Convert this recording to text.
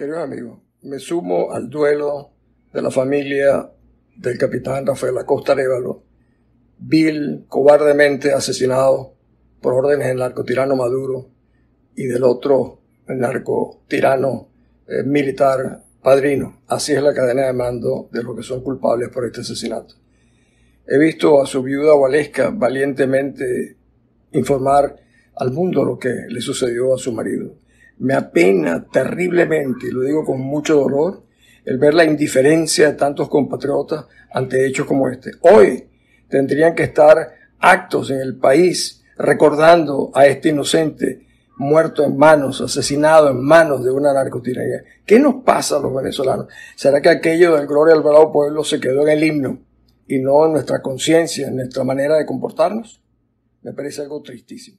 Queridos amigos, me sumo al duelo de la familia del capitán Rafael Acosta Arevalo, vil, cobardemente asesinado por órdenes del narcotirano Maduro y del otro narcotirano eh, militar padrino. Así es la cadena de mando de los que son culpables por este asesinato. He visto a su viuda Valesca valientemente informar al mundo lo que le sucedió a su marido. Me apena terriblemente, lo digo con mucho dolor, el ver la indiferencia de tantos compatriotas ante hechos como este. Hoy tendrían que estar actos en el país recordando a este inocente muerto en manos, asesinado en manos de una narcotiranía. ¿Qué nos pasa a los venezolanos? ¿Será que aquello del Gloria al Bravo Pueblo se quedó en el himno y no en nuestra conciencia, en nuestra manera de comportarnos? Me parece algo tristísimo.